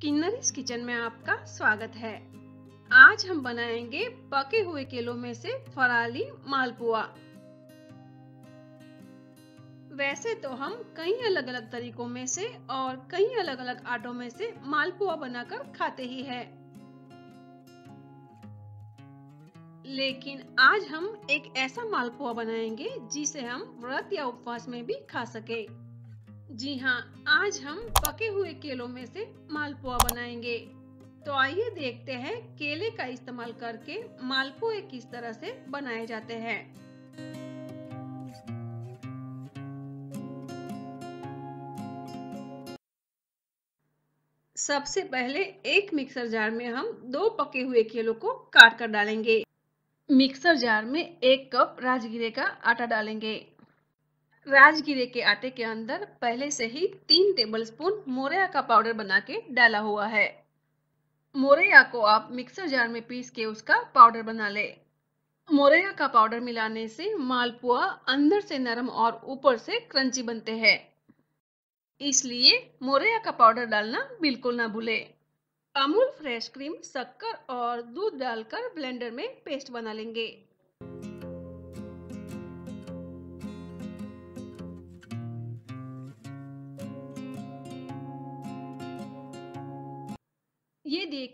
किन्नरीज kitchen में आपका स्वागत है। आज हम बनाएँगे पके हुए केलों में से फराली मालपुआ। वैसे तो हम कई अलग अलग तरीकों में से और कई अलग अलग आटों में से मालपुआ बनाकर खाते ही हैं। लेकिन आज हम एक ऐसा मालपुआ बनाएँगे जिसे हम व्रत या उपवास में भी खा सके। जी हाँ आज हम पके हुए केलों में से मालपुआ बनाएँगे। तो आइए देखते हैं केले का इस्तेमाल करके मालपुए किस तरह से बनाए जाते हैं। सबसे पहले एक मिक्सर जार में हम दो पके हुए केलों को काट कर डालेंगे। मिक्सर जार में एक कप राजगिरे का आटा डालेंगे। राजगिरे के आटे के अंदर पहले से ही तीन टेबलस्पून मोरिया का पाउडर बना के डाला हुआ है। मोरिया को आप मिक्सर जार में पीस के उसका पाउडर बना ले। मोरिया का पाउडर मिलाने से मालपुआ अंदर से नरम और ऊपर से क्रंची बनते हैं। इसलिए मोरिया का पाउडर डालना बिल्कुल ना भूले। अमूल फ्रेश क्रीम, शक्कर और दूध डालकर ब्लेंडर में पेस्ट बना लेंगे।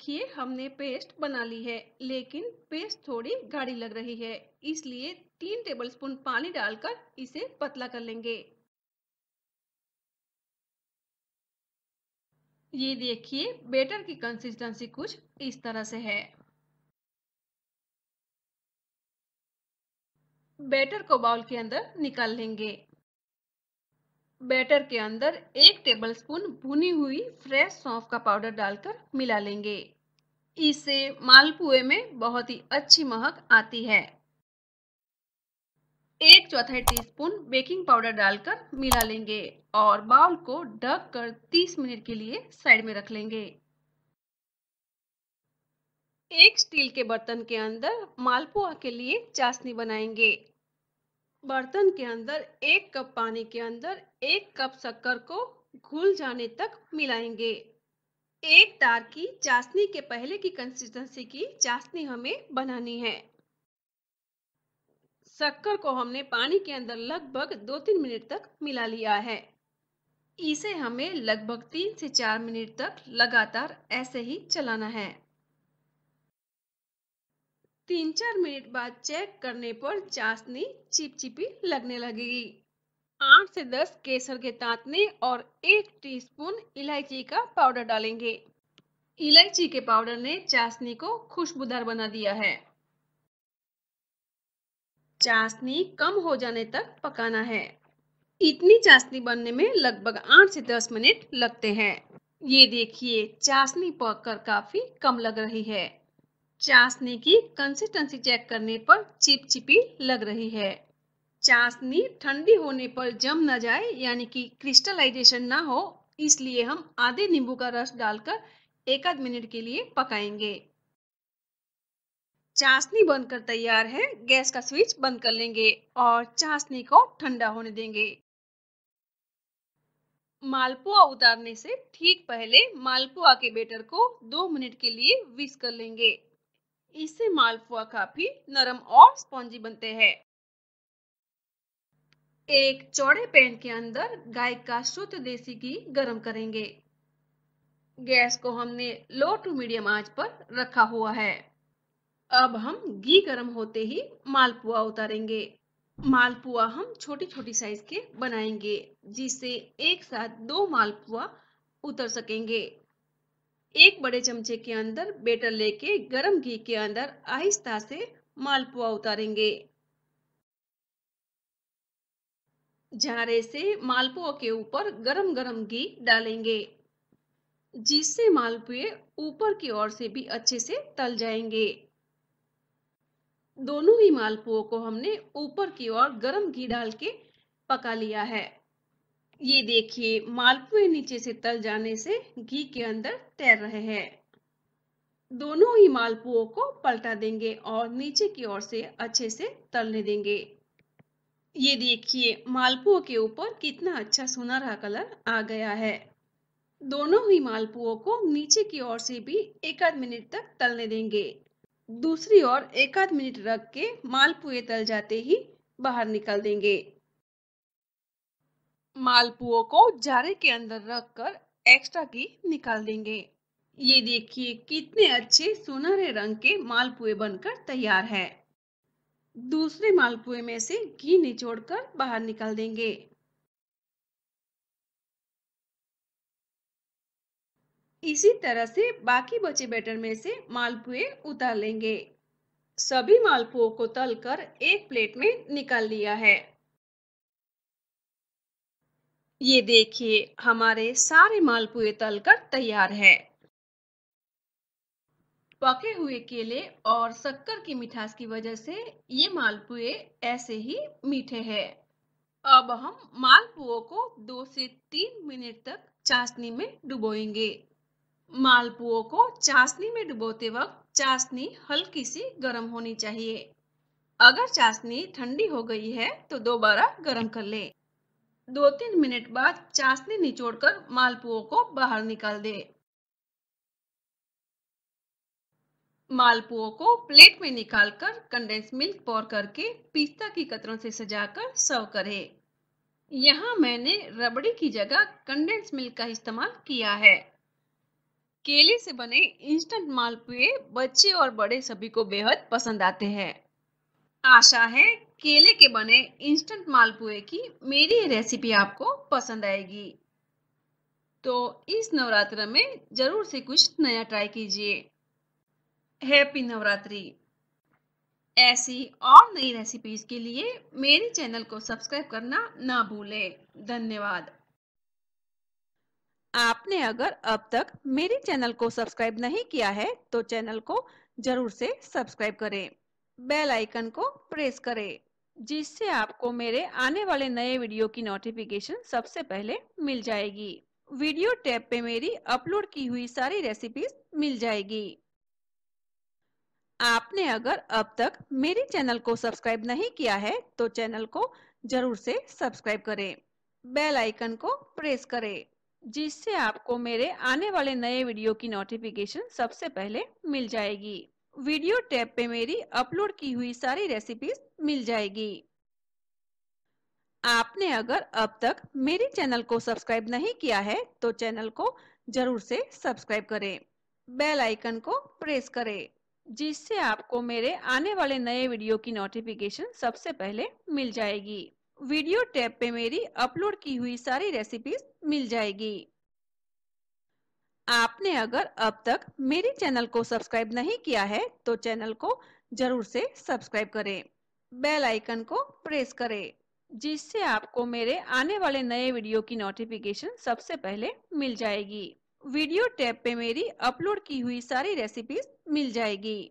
देखिए, हमने पेस्ट बना ली है, लेकिन पेस्ट थोड़ी गाढ़ी लग रही है, इसलिए तीन टेबलस्पून पानी डालकर इसे पतला कर लेंगे। ये देखिए बेटर की कंसिस्टेंसी कुछ इस तरह से है। बैटर को बाउल के अंदर निकाल लेंगे। बैटर के अंदर एक टेबलस्पून भुनी हुई फ्रेश सौंफ का पाउडर डालकर मिला लेंगे। इससे मालपुए में बहुत ही अच्छी महक आती है। एक चौथाई टीस्पून बेकिंग पाउडर डालकर मिला लेंगे और बाउल को ढक कर 30 मिनट के लिए साइड में रख लेंगे। एक स्टील के बर्तन के अंदर मालपुआ के लिए चाशनी बनाएँगे। बर्तन के अंदर, एक कप पानी के अंदर, एक कप शक्कर को घुल जाने तक मिलाएँगे। एक तार की चाशनी के पहले की कंसिस्टेंसी की चाशनी हमें बनानी है। शक्कर को हमने पानी के अंदर लगभग दो तीन मिनट तक मिला लिया है। इसे हमें लगभग तीन से चार मिनट तक लगातार ऐसे ही चलाना है। तीन चार मिनट बाद चेक करने पर चाशनी चिपचिपी लगने लगेगी आठ से दस केसर के तांतने और एक टीस्पून इलायची का पाउडर डालेंगे। इलायची के पाउडर ने चाशनी को खुशबूदार बना दिया है। चाशनी कम हो जाने तक पकाना है। इतनी चाशनी बनने में लगभग आठ से दस मिनट लगते हैं। ये देखिए, चाशनी पककर काफ़ी कम लग रही है। चाशनी की कंसिस्टेंसी चेक करने पर चिपचिपी लग रही है। चाशनी ठंडी होने पर जम न जाए, यानी कि क्रिस्टलाइजेशन ना हो, इसलिए हम आधे नींबू का रस डालकर एक आध मिनट के लिए पकाएँगे। चाशनी बनकर तैयार है, गैस का स्विच बंद कर लेंगे और चाशनी को ठंडा होने देंगे। मालपुआ उतारने से ठीक पहले मालपुआ के बेटर को दो मिनट के लिए विस कर लेंगे। इससे मालपुआ काफ़ी नरम और स्पॉन्जी बनते हैं। एक चौड़े पैन के अंदर गाय का शुद्ध देसी घी गरम करेंगे। गैस को हमने लो टू मीडियम आँच पर रखा हुआ है। अब हम घी गरम होते ही मालपुआ उतारेंगे। मालपुआ हम छोटी छोटी साइज़ के बनाएँगे, जिससे एक साथ दो मालपुआ उतर सकेंगे। एक बड़े चमचे के अंदर बेटर लेके गरम घी के अंदर आहिस्ता से मालपुआ उतारेंगे। झारे से मालपुआ के ऊपर गरम गरम घी डालेंगे, जिससे मालपुए ऊपर की ओर से भी अच्छे से तल जाएँगे। दोनों ही मालपुओं को हमने ऊपर की ओर गरम घी डाल के पका लिया है। ये देखिए, मालपुए नीचे से तल जाने से घी के अंदर तैर रहे हैं। दोनों ही मालपुओं को पलटा देंगे और नीचे की ओर से अच्छे से तलने देंगे। ये देखिए, मालपुओं के ऊपर कितना अच्छा सुनहरा कलर आ गया है। दोनों ही मालपुओं को नीचे की ओर से भी एक आध मिनट तक तलने देंगे। दूसरी ओर एक आध मिनट रख के मालपुए तल जाते ही बाहर निकाल देंगे। मालपुओं को जारे के अंदर रखकर एक्स्ट्रा घी निकाल देंगे। ये देखिए, कितने अच्छे सुनहरे रंग के मालपुए बनकर तैयार है। दूसरे मालपुए में से घी निचोड़कर बाहर निकाल देंगे। इसी तरह से बाकी बचे बैटर में से मालपुए उतार लेंगे। सभी मालपुओं को तलकर एक प्लेट में निकाल लिया है। ये देखिए, हमारे सारे मालपुए तलकर तैयार है। पके हुए केले और शक्कर की मिठास की वजह से ये मालपुए ऐसे ही मीठे हैं। अब हम मालपुओं को दो से तीन मिनट तक चाशनी में डुबोएँगे। मालपुओं को चाशनी में डुबोते वक्त चाशनी हल्की सी गर्म होनी चाहिए। अगर चाशनी ठंडी हो गई है तो दोबारा गर्म कर ले। दो तीन मिनट बाद चाशनी निचोड़कर मालपुओं को बाहर निकाल दे। मालपुओं को प्लेट में निकालकर कंडेंस मिल्क पोर करके पिस्ता की कतरों से सजाकर सर्व करें। यहाँ मैंने रबड़ी की जगह कंडेंस मिल्क का इस्तेमाल किया है। केले से बने इंस्टेंट मालपुए बच्चे और बड़े सभी को बेहद पसंद आते हैं। आशा है केले के बने इंस्टेंट मालपुए की मेरी रेसिपी आपको पसंद आएगी। तो इस नवरात्र में ज़रूर से कुछ नया ट्राई कीजिए। हैप्पी नवरात्रि। ऐसी और नई रेसिपीज़ के लिए मेरे चैनल को सब्सक्राइब करना ना भूलें। धन्यवाद। आपने अगर अब तक मेरे चैनल को सब्सक्राइब नहीं किया है तो चैनल को ज़रूर से सब्सक्राइब करें। बेल आइकन को प्रेस करें। जिससे आपको मेरे आने वाले नए वीडियो की नोटिफिकेशन सबसे पहले मिल जाएगी। वीडियो टैब पे मेरी अपलोड की हुई सारी रेसिपीज़ मिल जाएगी। आपने अगर अब तक मेरे चैनल को सब्सक्राइब नहीं किया है तो चैनल को ज़रूर से सब्सक्राइब करें। बेल आइकन को प्रेस करें, जिससे आपको मेरे आने वाले नए वीडियो की नोटिफिकेशन सबसे पहले मिल जाएगी। वीडियो टैब पे मेरी अपलोड की हुई सारी रेसिपीज़ मिल जाएगी। आपने अगर अब तक मेरे चैनल को सब्सक्राइब नहीं किया है तो चैनल को ज़रूर से सब्सक्राइब करें। बेल आइकन को प्रेस करें, जिससे आपको मेरे आने वाले नए वीडियो की नोटिफिकेशन सबसे पहले मिल जाएगी। वीडियो टैब पे मेरी अपलोड की हुई सारी रेसिपीज़ मिल जाएगी। आपने अगर अब तक मेरे चैनल को सब्सक्राइब नहीं किया है तो चैनल को ज़रूर से सब्सक्राइब करें। बेल आइकन को प्रेस करें, जिससे आपको मेरे आने वाले नए वीडियो की नोटिफिकेशन सबसे पहले मिल जाएगी। वीडियो टैब पे मेरी अपलोड की हुई सारी रेसिपीज़ मिल जाएगी।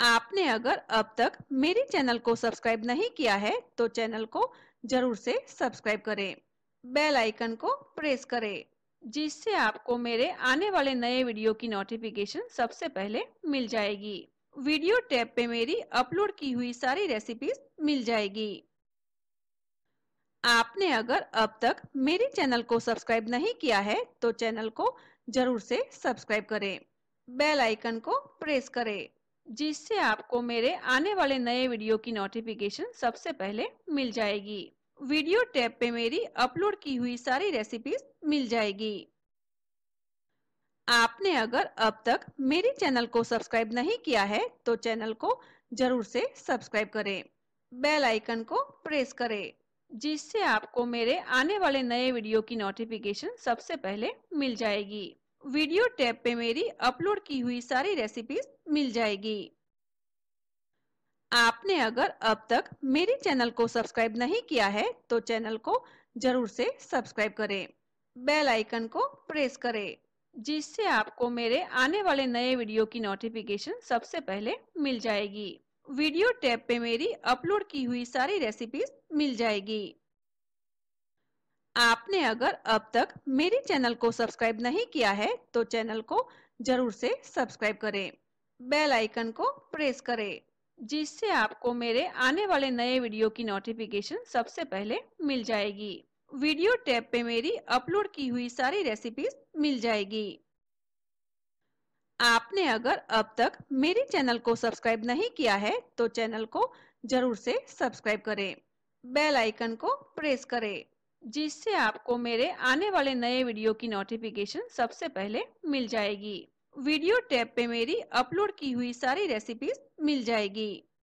आपने अगर अब तक मेरे चैनल को सब्सक्राइब नहीं किया है तो चैनल को ज़रूर से सब्सक्राइब करें। बेल आइकन को प्रेस करें। जिससे आपको मेरे आने वाले नए वीडियो की नोटिफिकेशन सबसे पहले मिल जाएगी। वीडियो टैब पे मेरी अपलोड की हुई सारी रेसिपीज़ मिल जाएगी। आपने अगर अब तक मेरे चैनल को सब्सक्राइब नहीं किया है तो चैनल को ज़रूर से सब्सक्राइब करें। बेल आइकन को प्रेस करें, जिससे आपको मेरे आने वाले नए वीडियो की नोटिफिकेशन सबसे पहले मिल जाएगी। वीडियो टैब पे मेरी अपलोड की हुई सारी रेसिपीज़ मिल जाएगी। आपने अगर अब तक मेरे चैनल को सब्सक्राइब नहीं किया है तो चैनल को ज़रूर से सब्सक्राइब करें। बेल आइकन को प्रेस करें, जिससे आपको मेरे आने वाले नए वीडियो की नोटिफिकेशन सबसे पहले मिल जाएगी। वीडियो टैब पे मेरी अपलोड की हुई सारी रेसिपीज़ मिल जाएगी। आपने अगर अब तक मेरे चैनल को सब्सक्राइब नहीं किया है तो चैनल को ज़रूर से सब्सक्राइब करें, बेल आइकन को प्रेस करें, जिससे आपको मेरे आने वाले नए वीडियो की नोटिफिकेशन सबसे पहले मिल जाएगी। वीडियो टैब पे मेरी अपलोड की हुई सारी रेसिपीज़ मिल जाएगी। आपने अगर अब तक मेरे चैनल को सब्सक्राइब नहीं किया है तो चैनल को ज़रूर से सब्सक्राइब करें, बेल आइकन को प्रेस करें। जिससे आपको मेरे आने वाले नए वीडियो की नोटिफिकेशन सबसे पहले मिल जाएगी। वीडियो टैब पे मेरी अपलोड की हुई सारी रेसिपीज़ मिल जाएगी। आपने अगर अब तक मेरे चैनल को सब्सक्राइब नहीं किया है तो चैनल को ज़रूर से सब्सक्राइब करें। बेल आइकन को प्रेस करें, जिससे आपको मेरे आने वाले नए वीडियो की नोटिफिकेशन सबसे पहले मिल जाएगी। वीडियो टैब पे मेरी अपलोड की हुई सारी रेसिपीज़ मिल जाएगी।